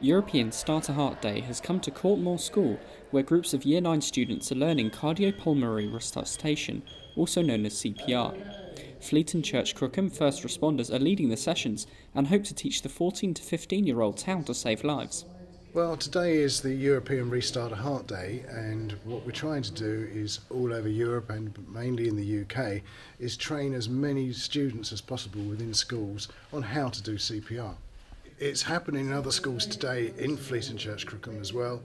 European Starter Heart Day has come to Court Moor School, where groups of Year 9 students are learning cardiopulmonary resuscitation, also known as CPR. Fleet and Church Crookham first responders are leading the sessions and hope to teach the 14 to 15 year olds how to save lives. Well, today is the European Restart a Heart Day, and what we're trying to do is all over Europe and mainly in the UK is train as many students as possible within schools on how to do CPR. It's happening in other schools today in Fleet and Church Crookham as well,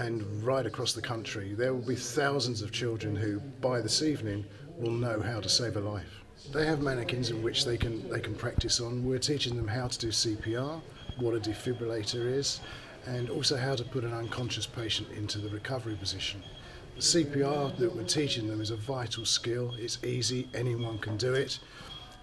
and right across the country. There will be thousands of children who, by this evening, will know how to save a life. They have mannequins in which they can they can practice on. We're teaching them how to do CPR, what a defibrillator is, and also how to put an unconscious patient into the recovery position. The CPR that we're teaching them is a vital skill. It's easy, anyone can do it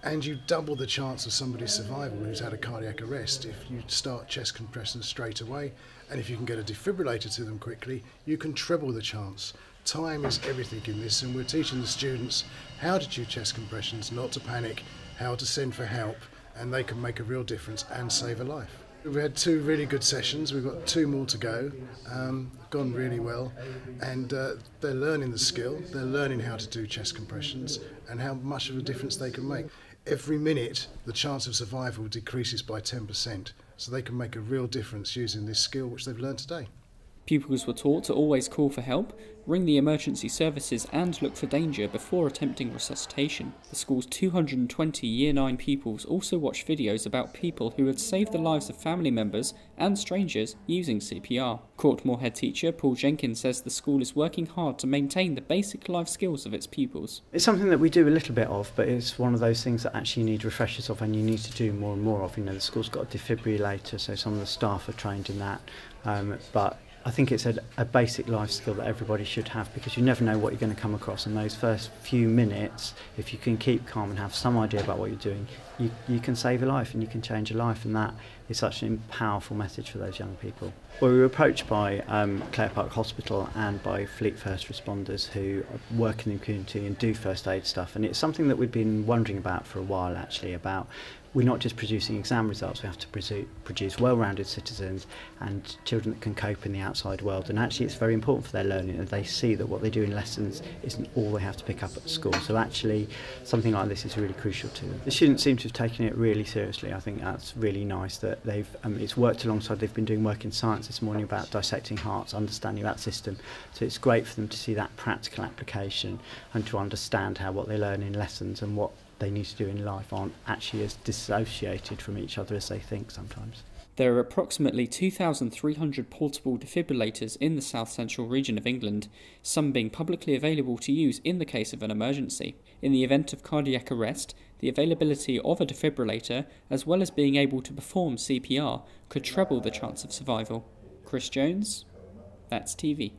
and you double the chance of somebody's survival who's had a cardiac arrest if you start chest compressions straight away and if you can get a defibrillator to them quickly you can treble the chance time is everything in this and we're teaching the students how to do chest compressions not to panic how to send for help and they can make a real difference and save a life We've had two really good sessions. We've got two more to go. Um, gone really well, and uh, they're learning the skill. They're learning how to do chest compressions and how much of a difference they can make every minute the chance of survival decreases by 10%. So they can make a real difference using this skill which they've learned today. Pupils were taught to always call for help, ring the emergency services, and look for danger before attempting resuscitation. The school's 220 Year 9 pupils also watched videos about people who had saved the lives of family members and strangers using CPR. Court Moor head teacher Paul Jenkins says the school is working hard to maintain the basic life skills of its pupils. It's something that we do a little bit of, but it's one of those things that actually you need refreshers of and you need to do more and more of. You know, the school's got a defibrillator, so some of the staff are trained in that. Um, but I think it's a, a basic life skill that everybody should have because you never know what you're going to come across in those first few minutes. If you can keep calm and have some idea about what you're doing, you, you can save a life and you can change a life, and that is such a powerful message for those young people. Well, we were approached by um, Clare Park Hospital and by Fleet First responders who work in the community and do first aid stuff, and it's something that we've been wondering about for a while actually about we're not just producing exam results, we have to produce, well-rounded citizens and children that can cope in the outside world. And actually it's very important for their learning and they see that what they do in lessons isn't all they have to pick up at school. So actually something like this is really crucial to them. The students seem to have taken it really seriously. I think that's really nice that they've um, it's worked alongside, they've been doing work in science this morning about dissecting hearts, understanding that system. So it's great for them to see that practical application and to understand how what they learn in lessons and what they need to do in life aren't actually as dissociated from each other as they think sometimes. There are approximately 2,300 portable defibrillators in the south central region of England, some being publicly available to use in the case of an emergency. In the event of cardiac arrest, the availability of a defibrillator, as well as being able to perform CPR, could treble the chance of survival. Chris Jones, that's TV.